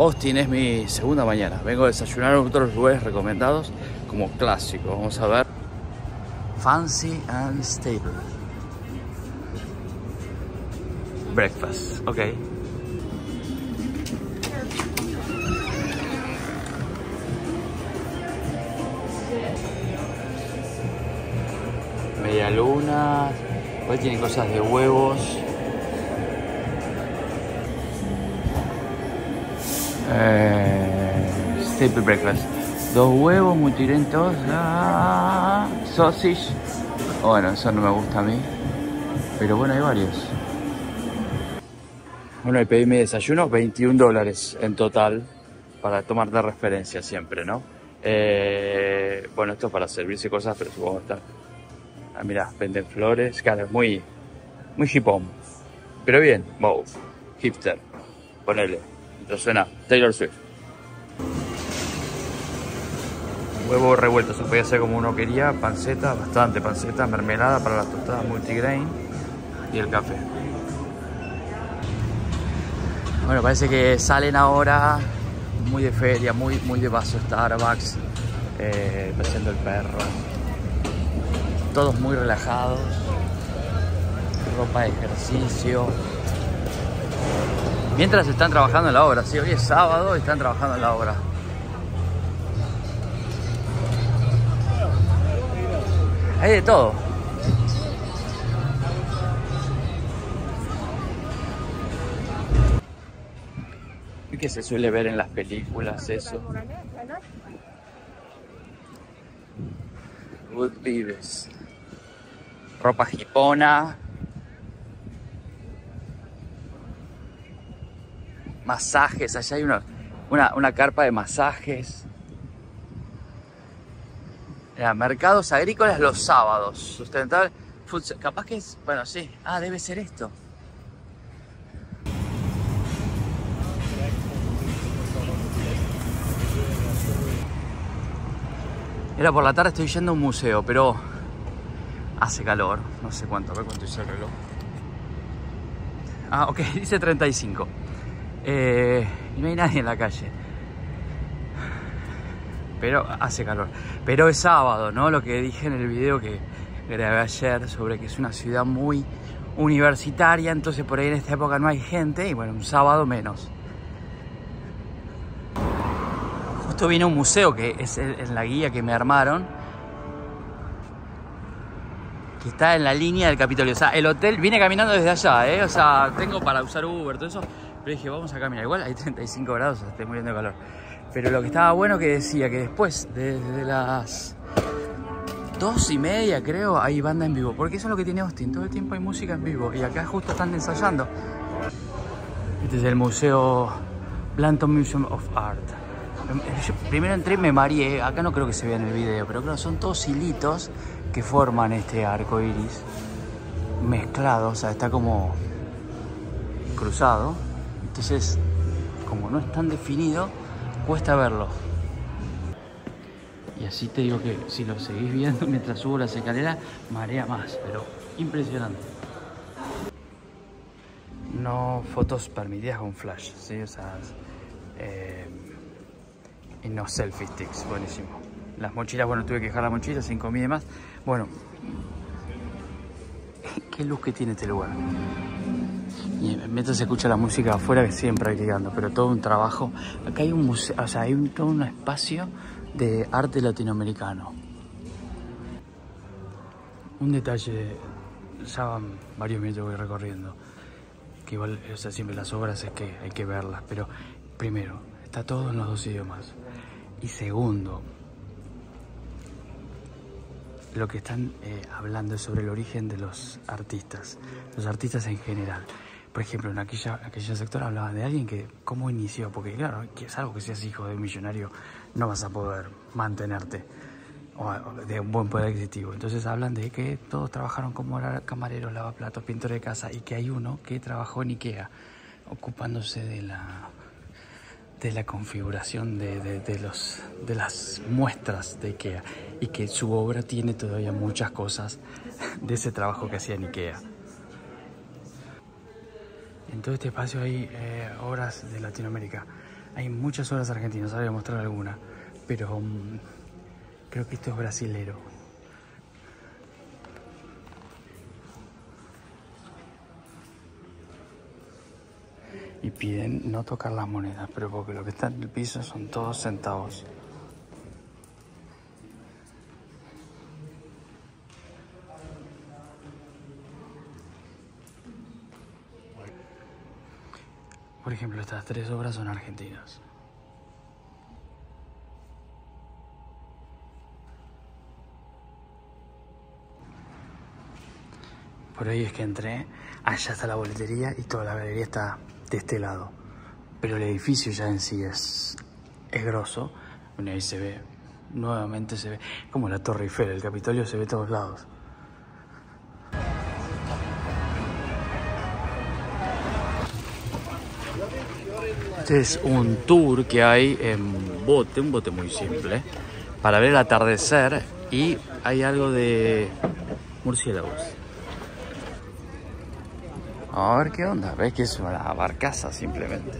Austin es mi segunda mañana. Vengo a desayunar en otros lugares recomendados como clásico. Vamos a ver. Fancy and Stable. Breakfast, ok. Media luna. Hoy tiene cosas de huevos. Eh, staple breakfast. Dos huevos, multirentos, ah, sausage. Bueno, eso no me gusta a mí. Pero bueno, hay varios. Bueno, y pedí mi desayuno, 21 dólares en total, para tomar de referencia siempre, ¿no? Eh, bueno, esto es para servirse cosas, pero supongo que está... Ah, mirá, venden flores, claro, es muy, muy hipón. Pero bien, wow, hipster, ponele. Suena Taylor Swift. Huevo revuelto, se podía hacer como uno quería, panceta, bastante panceta, mermelada para las tostadas multigrain y el café. Bueno, parece que salen ahora muy de feria, muy, muy de vaso Starbucks, eh, el perro. Todos muy relajados, ropa de ejercicio. Mientras están trabajando en la obra, sí, hoy es sábado y están trabajando en la obra. Hay de todo. Y que se suele ver en las películas eso. Wood Vives. Ropa jipona. Masajes, allá hay una, una, una carpa de masajes mercados agrícolas los sábados. Sustentable. Capaz que es. Bueno, sí. Ah, debe ser esto. Era por la tarde, estoy yendo a un museo, pero hace calor. No sé cuánto, a ver cuánto dice el reloj. Ah, ok, dice 35. Eh, no hay nadie en la calle pero hace calor. Pero es sábado, ¿no? Lo que dije en el video que grabé ayer sobre que es una ciudad muy universitaria, entonces por ahí en esta época no hay gente y bueno, un sábado menos. Justo viene un museo que es en la guía que me armaron, que está en la línea del Capitolio. O sea, el hotel viene caminando desde allá, ¿eh? O sea, tengo para usar Uber, todo eso. Pero dije, vamos a caminar. Igual hay 35 grados, estoy muriendo de calor. Pero lo que estaba bueno que decía que después, desde las dos y media creo, hay banda en vivo. Porque eso es lo que tiene Austin, todo el tiempo hay música en vivo. Y acá justo están ensayando. Este es el Museo Blanton Museum of Art. primero entré me mareé, acá no creo que se vea en el video, pero que son todos hilitos que forman este arco iris mezclado, o sea, está como cruzado. Entonces, como no es tan definido, cuesta verlo. Y así te digo que si lo seguís viendo mientras subo las escaleras, marea más, pero impresionante. No fotos permitidas con flash, ¿sí? O sea, eh, y no selfie sticks, buenísimo. Las mochilas, bueno, tuve que dejar la mochila sin comida y demás. Bueno, qué luz que tiene este lugar. Mientras se escucha la música afuera que siguen practicando, pero todo un trabajo. Acá hay un museo, o sea, hay todo un espacio de arte latinoamericano. Un detalle, ya van varios minutos voy recorriendo, que igual, o sea, siempre las obras es que hay que verlas, pero primero, está todo en los dos idiomas. Y segundo, lo que están eh, hablando es sobre el origen de los artistas, los artistas en general por ejemplo, en aquella, aquella sector hablaban de alguien que, ¿cómo inició? Porque claro, que es algo que seas hijo de un millonario, no vas a poder mantenerte de un buen poder adquisitivo. Entonces hablan de que todos trabajaron como camareros, lavaplatos, pintores de casa y que hay uno que trabajó en Ikea, ocupándose de la de la configuración de, de, los, de las muestras de Ikea y que su obra tiene todavía muchas cosas de ese trabajo que hacía en Ikea. En todo este espacio hay eh, obras de Latinoamérica. Hay muchas obras argentinas, voy a mostrar alguna. Pero um, creo que esto es brasilero. Y piden no tocar las monedas, pero porque lo que está en el piso son todos centavos. Por ejemplo, estas tres obras son argentinas. Por ahí es que entré, allá está la boletería y toda la galería está de este lado. Pero el edificio ya en sí es, es grosso. Ahí se ve, nuevamente se ve, como la Torre Eiffel, el Capitolio se ve de todos lados. Este es un tour que hay en bote, un bote muy simple, para ver el atardecer y hay algo de murciélagos. A ver qué onda, ves que es una barcaza simplemente.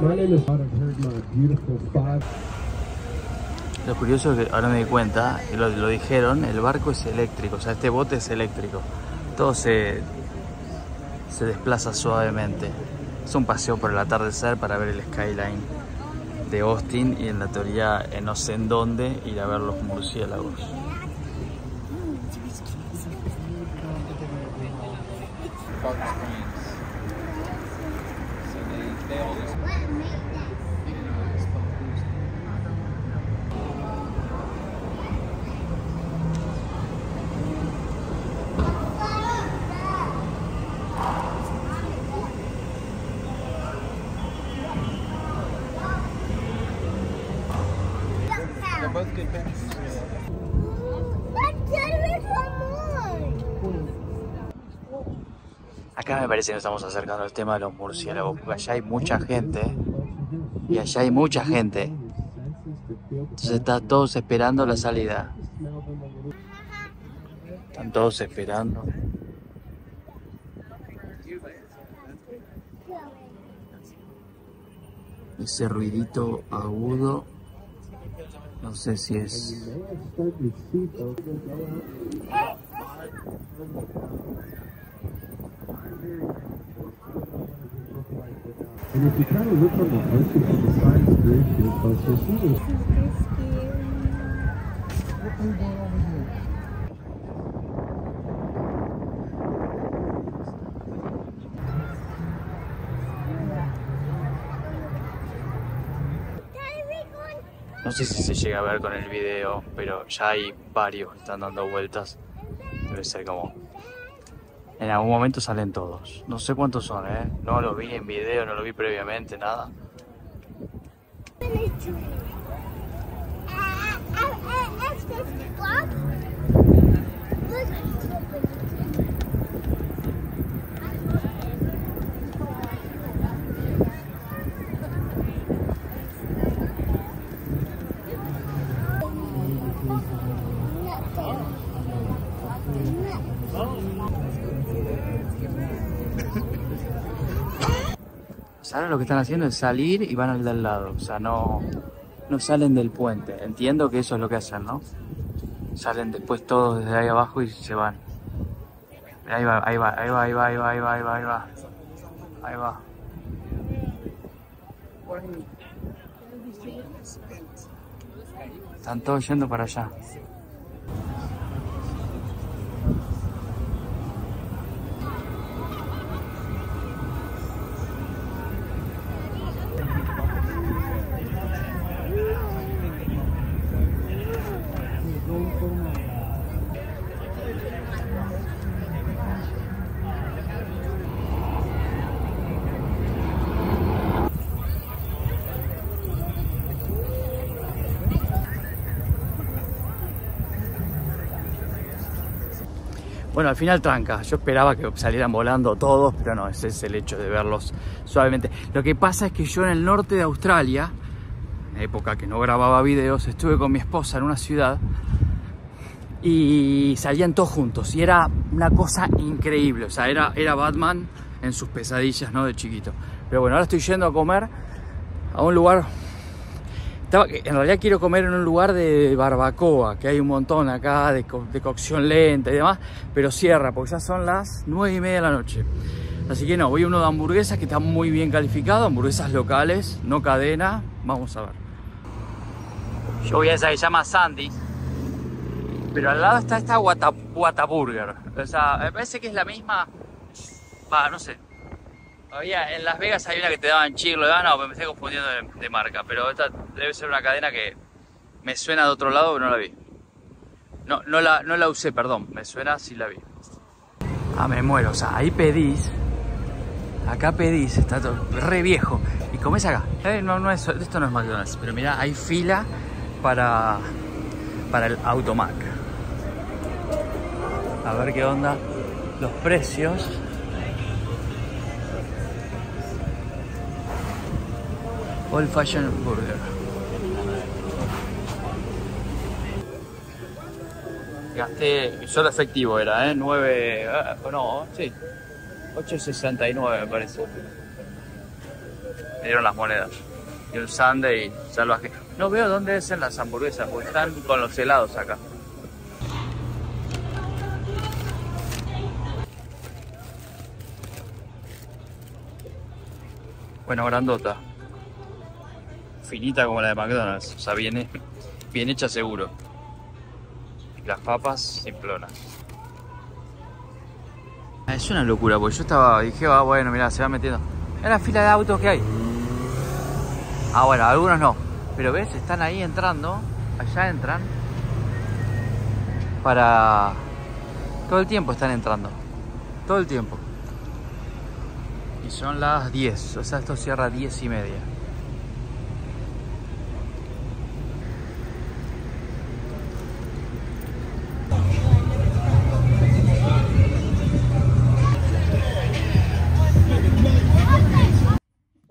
I'm. My name. Lo curioso es que ahora me di cuenta, y lo, dijeron, el barco es eléctrico, o sea, este bote es eléctrico. Todo se, se desplaza suavemente. Es un paseo por el atardecer para ver el skyline de Austin y en la teoría en no sé en dónde ir a ver los murciélagos. Acá me parece que nos estamos acercando al tema de los murciélagos, porque allá hay mucha gente y allá hay mucha gente. Entonces están todos esperando la salida. Están todos esperando. Ese ruidito agudo no sé si es... And if you kind of look on the arches on the side, it's very beautiful. So see No sé si se llega a ver con el video, pero ya hay varios que están dando vueltas. Debe ser como... En algún momento salen todos. No sé cuántos son, ¿eh? No lo vi en video, no lo vi previamente, nada. Ahora lo que están haciendo es salir y van al del lado. O sea, no, no salen del puente. Entiendo que eso es lo que hacen, ¿no? Salen después todos desde ahí abajo y se van. Ahí va, ahí va, ahí va, ahí va, ahí va, ahí va, ahí va, ahí va. Ahí va. Están todos yendo para allá. Bueno, al final tranca. Yo esperaba que salieran volando todos, pero no, ese es el hecho de verlos suavemente. Lo que pasa es que yo en el norte de Australia, época que no grababa videos, estuve con mi esposa en una ciudad y salían todos juntos y era una cosa increíble, o sea, era, era Batman en sus pesadillas, ¿no? De chiquito. Pero bueno, ahora estoy yendo a comer a un lugar, en realidad quiero comer en un lugar de barbacoa, que hay un montón acá de, cocción lenta y demás, pero cierra porque ya son las 9 y media de la noche. Así que no, voy a uno de hamburguesas que está muy bien calificado, hamburguesas locales, no cadena, vamos a ver. Yo voy a esa que se llama Sandy, pero al lado está esta Whataburger. O sea, me parece que es la misma, va, no sé. Había, en Las Vegas hay una que te daban chirlo, no, me estoy confundiendo de, marca, pero esta debe ser una cadena que me suena de otro lado, pero no la vi. No, no la, no la usé, perdón, me suena si la vi. Ah, me muero, o sea, ahí pedís Acá pedís, está todo re viejo. Y comés acá. Eh, no, no es, esto no es McDonald's, pero mira, hay fila para, para el Automac. A ver qué onda. Los precios. Old Fashion Burger. Gasté, solo efectivo era, ¿eh? 9, ah, no, sí, 8.69 me parece. Me dieron las monedas. Y un sundae salvaje. No veo dónde hacen las hamburguesas, porque están con los helados acá. Bueno, grandota. Finita como la de McDonald's. O sea, bien, bien hecha seguro. Las papas simplonas. Es una locura, porque yo estaba, dije, ah, bueno, mira, se va metiendo. Es la fila de autos que hay. Ah, bueno, algunos no. Pero ves, están ahí entrando. Allá entran. Para... Todo el tiempo están entrando. Todo el tiempo. Y son las 10. O sea, esto cierra 10 y media.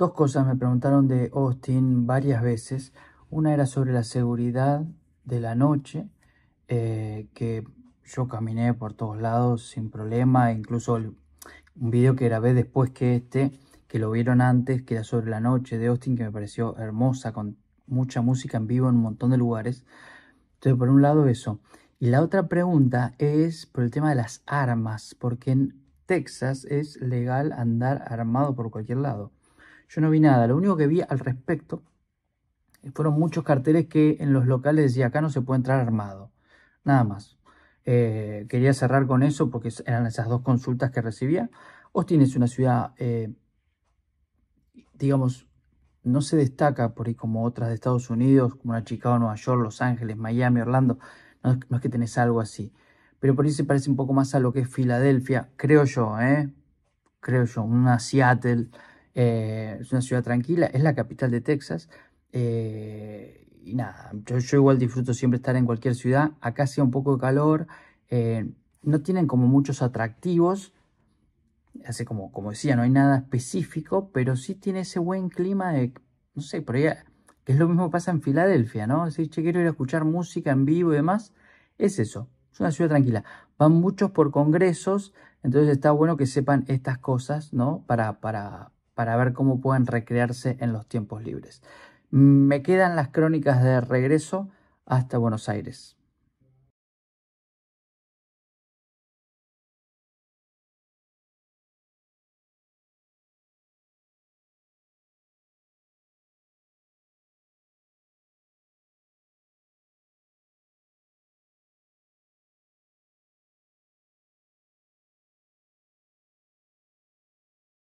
Dos cosas me preguntaron de Austin varias veces. Una era sobre la seguridad de la noche, eh, que yo caminé por todos lados sin problema, incluso un video que grabé después que este, que lo vieron antes, que era sobre la noche de Austin, que me pareció hermosa, con mucha música en vivo en un montón de lugares. Entonces, por un lado eso. Y la otra pregunta es por el tema de las armas, porque en Texas es legal andar armado por cualquier lado. Yo no vi nada. Lo único que vi al respecto fueron muchos carteles que en los locales decía acá no se puede entrar armado. Nada más. Eh, quería cerrar con eso porque eran esas dos consultas que recibía. Austin es una ciudad, eh, digamos, no se destaca por ahí como otras de Estados Unidos, como la Chicago, Nueva York, Los Ángeles, Miami, Orlando. No, no, es que tenés algo así. Pero por ahí se parece un poco más a lo que es Filadelfia, creo yo, ¿eh? Creo yo, una Seattle. Eh, es una ciudad tranquila, es la capital de Texas. Eh, y nada, yo, igual disfruto siempre estar en cualquier ciudad. Acá hace un poco de calor, eh, no tienen como muchos atractivos. Hace como, como decía, no hay nada específico, pero sí tiene ese buen clima de, no sé, por ahí, que es lo mismo que pasa en Filadelfia, ¿no? Si che, quiero ir a escuchar música en vivo y demás, es eso, es una ciudad tranquila. Van muchos por congresos, entonces está bueno que sepan estas cosas, ¿no? Para, para, para ver cómo pueden recrearse en los tiempos libres. Me quedan las crónicas de regreso hasta Buenos Aires.